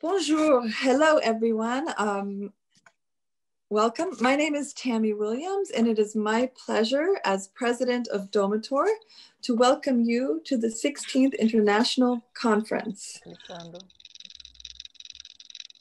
Bonjour, hello everyone. Um, welcome. My name is Tami Williams, and it is my pleasure as president of Domitor to welcome you to the 16th International Conference.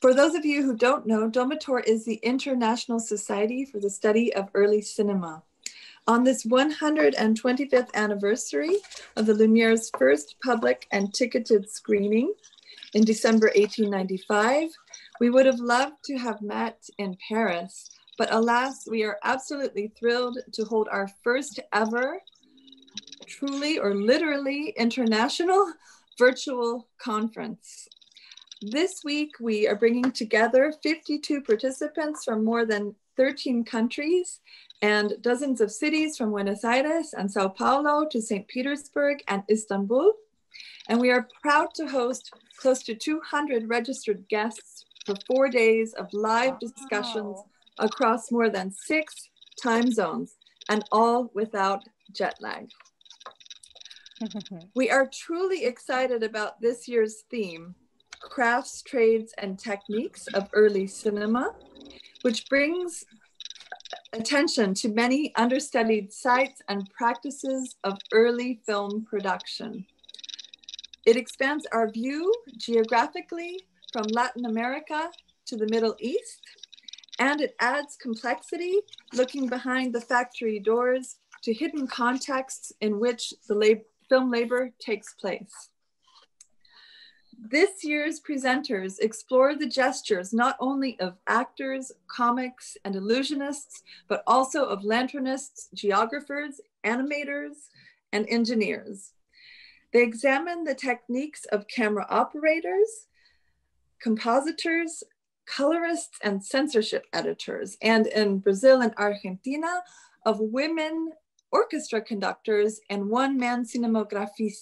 For those of you who don't know, Domitor is the International Society for the Study of Early Cinema. On this 125th anniversary of the Lumiere's first public and ticketed screening, in December 1895. We would have loved to have met in Paris, but alas, we are absolutely thrilled to hold our first ever, truly or literally international virtual conference. This week, we are bringing together 52 participants from more than 13 countries and dozens of cities from Buenos Aires and Sao Paulo to St. Petersburg and Istanbul. And we are proud to host close to 200 registered guests for four days of live discussions across more than six time zones and all without jet lag. we are truly excited about this year's theme, crafts, trades, and techniques of early cinema, which brings attention to many understudied sites and practices of early film production. It expands our view geographically from Latin America to the Middle East, and it adds complexity looking behind the factory doors to hidden contexts in which the lab film labor takes place. This year's presenters explore the gestures not only of actors, comics, and illusionists, but also of lanternists, geographers, animators, and engineers. They examine the techniques of camera operators, compositors, colorists, and censorship editors, and in Brazil and Argentina, of women orchestra conductors and one-man cinematografistas.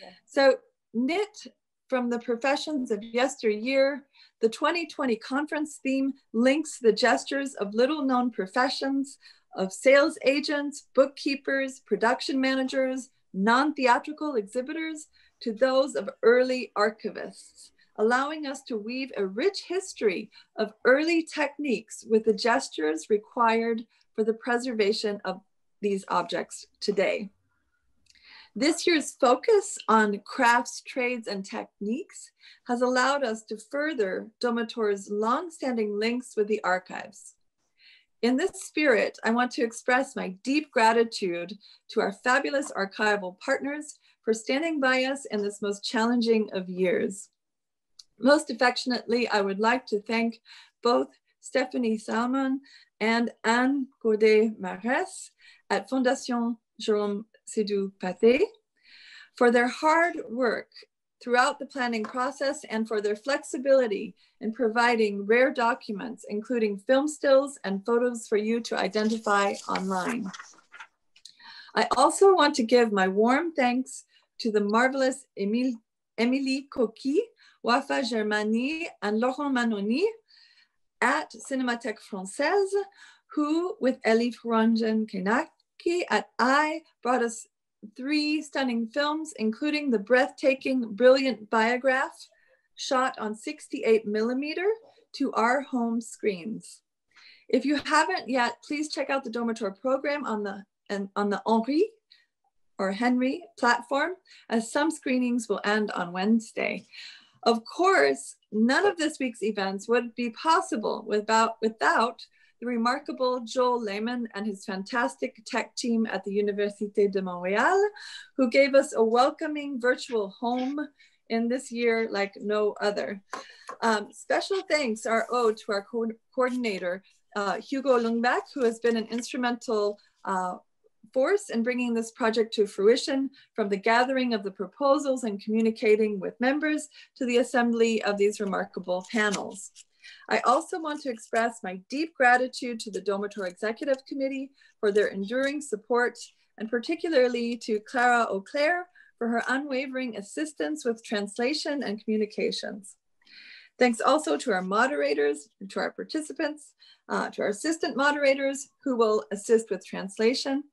Yeah. So knit from the professions of yesteryear, the 2020 conference theme links the gestures of little known professions of sales agents, bookkeepers, production managers, non theatrical exhibitors to those of early archivists, allowing us to weave a rich history of early techniques with the gestures required for the preservation of these objects today. This year's focus on crafts, trades, and techniques has allowed us to further Domitor's long-standing links with the archives. In this spirit, I want to express my deep gratitude to our fabulous archival partners for standing by us in this most challenging of years. Most affectionately, I would like to thank both Stephanie Salmon and Anne Gourdet Mares at Fondation Jérôme Seydoux Pathé for their hard work throughout the planning process and for their flexibility in providing rare documents, including film stills and photos for you to identify online. I also want to give my warm thanks to the marvelous Emile, Émilie Cauquy, Wafa Ghermani, and Laurent Mannoni at Cinémathèque Française, who with Elif Rongen At Eye brought us three stunning films, including the breathtaking, brilliant biograph shot on 68 millimeter to our home screens. If you haven't yet, please check out the Domitor program on the, and on the Henri or Henry platform, as some screenings will end on Wednesday. Of course, none of this week's events would be possible without, without the remarkable Joel Lehman and his fantastic tech team at the Université de Montréal, who gave us a welcoming virtual home in this year like no other. Um, special thanks are owed to our co coordinator, uh, Hugo Lungback, who has been an instrumental uh, force in bringing this project to fruition from the gathering of the proposals and communicating with members to the assembly of these remarkable panels. I also want to express my deep gratitude to the Domitor Executive Committee for their enduring support and particularly to Clara Auclair for her unwavering assistance with translation and communications. Thanks also to our moderators, to our participants, uh, to our assistant moderators who will assist with translation.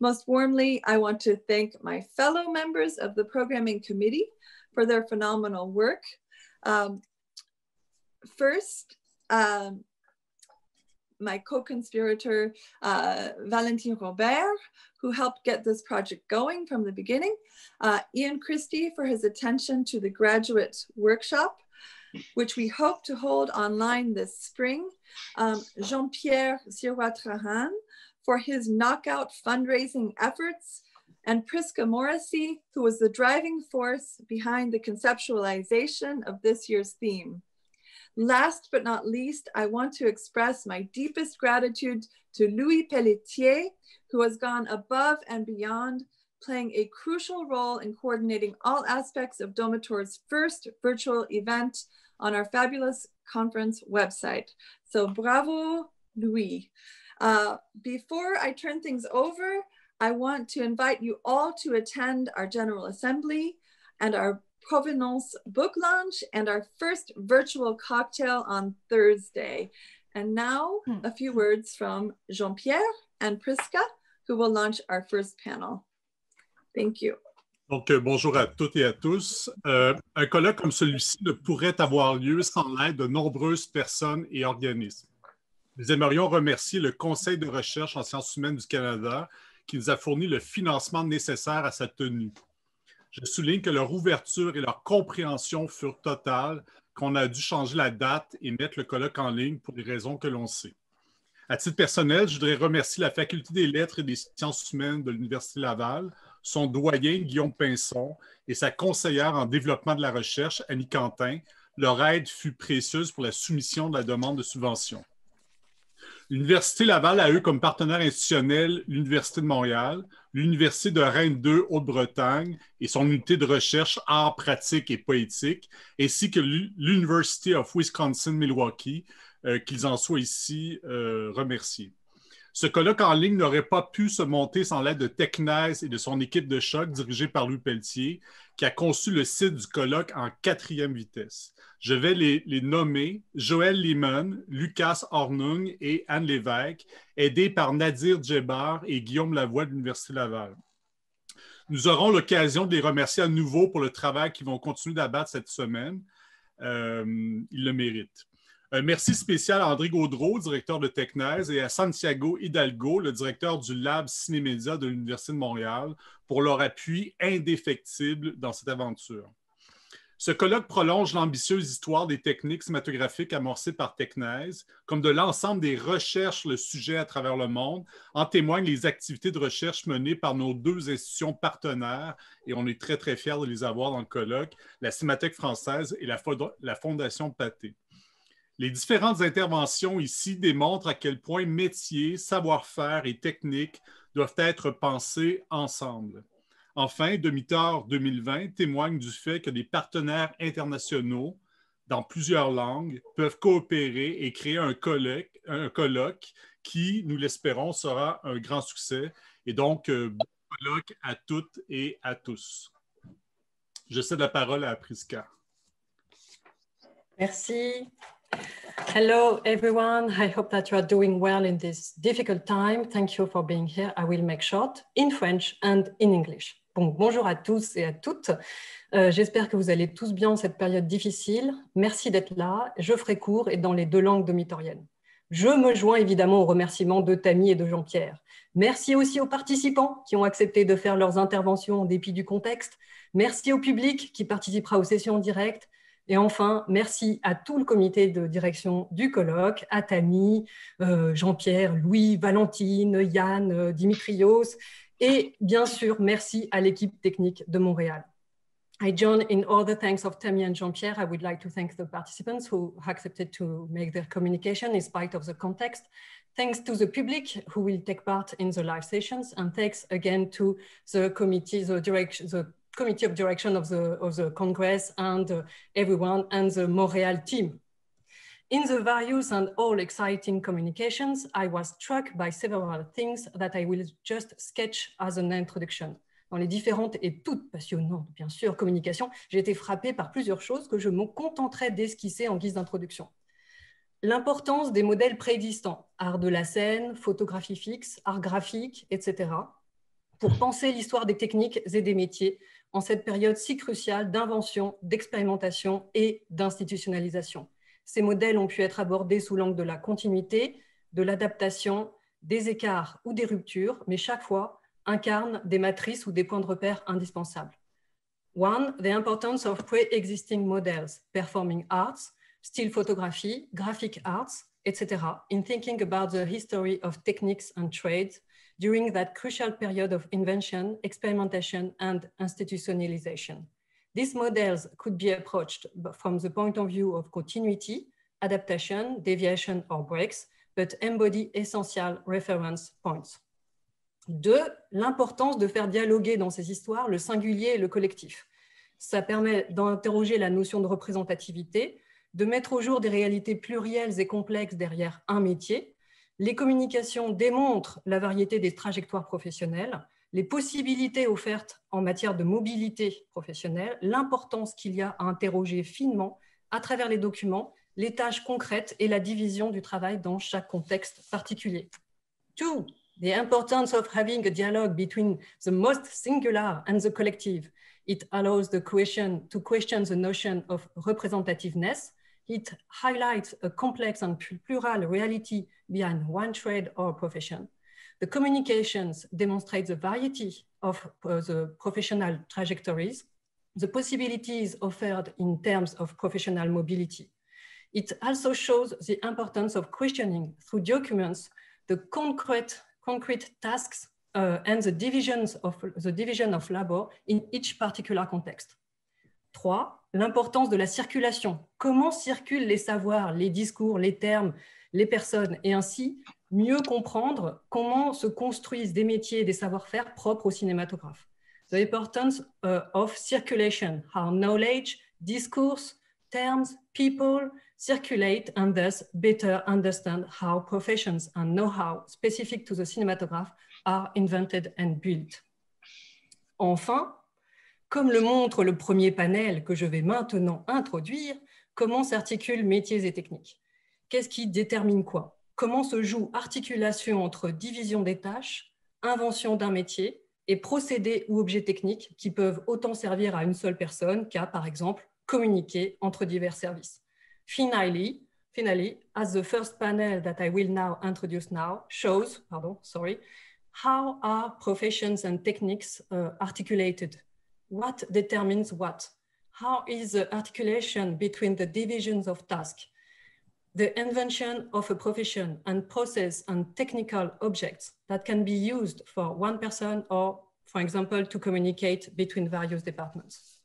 Most warmly, I want to thank my fellow members of the programming committee for their phenomenal work. Um, first, um, my co-conspirator, uh, Valentine Robert, who helped get this project going from the beginning, uh, Ian Christie for his attention to the graduate workshop, which we hope to hold online this spring, um, Jean-Pierre Sirois-Trahan for his knockout fundraising efforts, and Priska Morrissey, who was the driving force behind the conceptualization of this year's theme. Last but not least, I want to express my deepest gratitude to Louis Pelletier, who has gone above and beyond, playing a crucial role in coordinating all aspects of Domitor's first virtual event on our fabulous conference website. So bravo, Louis. Uh, before I turn things over, I want to invite you all to attend our General Assembly and our Provenance book launch and our first virtual cocktail on Thursday. And now hmm. a few words from Jean-Pierre and Priska, who will launch our first panel. Thank you. Donc, euh, bonjour à toutes et à tous. Euh, un colloque comme celui-ci ne pourrait avoir lieu sans l'aide de nombreuses personnes et organismes. Nous aimerions remercier le Conseil de recherche en sciences humaines du Canada qui nous a fourni le financement nécessaire à sa tenue. Je souligne que leur ouverture et leur compréhension furent totales, qu'on a dû changer la date et mettre le colloque en ligne pour des raisons que l'on sait. À titre personnel, je voudrais remercier la Faculté des lettres et des sciences humaines de l'Université Laval, son doyen Guillaume Pinson et sa conseillère en développement de la recherche, Annie Quentin. Leur aide fut précieuse pour la soumission de la demande de subvention. L'Université Laval a eu comme partenaire institutionnel l'Université de Montréal, l'Université de Rennes 2 Haute-Bretagne et son unité de recherche arts pratiques et poétiques, ainsi que l'University of Wisconsin-Milwaukee, euh, qu'ils en soient ici euh, remerciés. Ce colloque en ligne n'aurait pas pu se monter sans l'aide de Technise et de son équipe de choc dirigée par Louis Pelletier, qui a conçu le site du colloque en quatrième vitesse. Je vais les, nommer Joël Limon, Lucas Hornung et Anne Lévesque, aidés par Nadir Djebar et Guillaume Lavoie de l'Université Laval. Nous aurons l'occasion de les remercier à nouveau pour le travail qu'ils vont continuer d'abattre cette semaine. Euh, ils le méritent. Un merci spécial à André Gaudreau, directeur de Technèse, et à Santiago Hidalgo, le directeur du Lab Cinémédia de l'Université de Montréal, pour leur appui indéfectible dans cette aventure. Ce colloque prolonge l'ambitieuse histoire des techniques cinématographiques amorcées par Technèse, comme de l'ensemble des recherches sur le sujet à travers le monde. En témoignent les activités de recherche menées par nos deux institutions partenaires, et on est très, très fiers de les avoir dans le colloque, la Cinémathèque française et la, Fondation Pathé. Les différentes interventions ici démontrent à quel point métier, savoir-faire et technique doivent être pensés ensemble. Enfin, Demitar 2020 témoigne du fait que des partenaires internationaux dans plusieurs langues peuvent coopérer et créer un colloque, un colloque qui, nous l'espérons, sera un grand succès. Et donc, euh, bon colloque à toutes et à tous. Je cède la parole à Priska. Merci. Hello, everyone. I hope that you are doing well in this difficult time. Thank you for being here. I will make short in French and in English. bonjour à tous et à toutes. Euh, j'espère que vous allez tous bien en cette période difficile. Merci d'être là. Je ferai court et dans les deux langues domitoriennes. Je me joins évidemment aux remerciements de Tammy et de Jean-Pierre. Merci aussi aux participants qui ont accepté de faire leurs interventions en dépit du contexte. Merci au public qui participera aux sessions en direct. Et enfin, merci à tout le comité de direction du colloque, à Tammy, euh, Jean-Pierre, Louis, Valentine, Yann, euh, Dimitrios, et bien sûr, merci à l'équipe technique de Montréal. I join in all the thanks of Tammy and Jean-Pierre. I would like to thank the participants who accepted to make their communication in spite of the context. Thanks to the public who will take part in the live sessions. And thanks again to the committee, the, direction, the committee of direction of the, Congress and uh, everyone and the Montreal team in the various and all exciting communications, I was struck by several things that I will just sketch as an introduction. Dans les différentes et toutes passionnantes, bien sûr, communications, j'ai été frappée par plusieurs choses que je me contenterai d'esquisser en guise d'introduction. L'importance des modèles préexistants, art de la scène, photographie fixe, art graphique, etc. pour penser l'histoire des techniques et des métiers en cette période si cruciale d'invention, d'expérimentation et d'institutionnalisation. Ces modèles ont pu être abordés sous l'angle de la continuité, de l'adaptation, des écarts ou des ruptures, mais chaque fois incarnent des matrices ou des points de repère indispensables. One, the importance of pre-existing models, performing arts, still photography, graphic arts, etc., in thinking about the history of techniques and trades during that crucial period of invention, experimentation, and institutionalization. These models could be approached from the point of view of continuity, adaptation, deviation, or breaks, but embody essential reference points. Deux, l'importance de faire dialoguer dans ces histoires le singulier et le collectif. Ça permet d'interroger la notion de représentativité, de mettre au jour des réalités plurielles et complexes derrière un métier. Les communications démontrent la variété des trajectoires professionnelles, les possibilités offertes en matière de mobilité professionnelle, l'importance qu'il y a à interroger finement à travers les documents les tâches concrètes et la division du travail dans chaque contexte particulier. Two, the importance of having a dialogue between the most singular and the collective. It allows the question to question the notion of representativeness. It highlights a complex and plural reality behind one trade or profession. The communications demonstrate the variety of uh, the professional trajectories, the possibilities offered in terms of professional mobility. It also shows the importance of questioning through documents the concrete, concrete tasks uh, and the, divisions of, the division of labor in each particular context. 3. L'importance de la circulation. Comment circulent les savoirs, les discours, les termes, les personnes, et ainsi mieux comprendre comment se construisent des métiers et des savoir-faire propres au cinématographe. The importance uh, of circulation, how knowledge, discourse, terms, people, circulate and thus better understand how professions and know-how specific to the cinématographe are invented and built. Enfin, comme le montre le premier panel que je vais maintenant introduire, comment s'articulent métiers et techniques Qu'est-ce qui détermine quoi? Comment se joue articulation entre division des tâches, invention d'un métier et procédés ou objets techniques qui peuvent autant servir à une seule personne qu'à, par exemple, communiquer entre divers services? Finally, as the first panel that I will now introduce now shows, pardon, sorry, how are professions and techniques uh, articulated? What determines what? How is the articulation between the divisions of task? The invention of a profession and process and technical objects that can be used for one person or, for example, to communicate between various departments.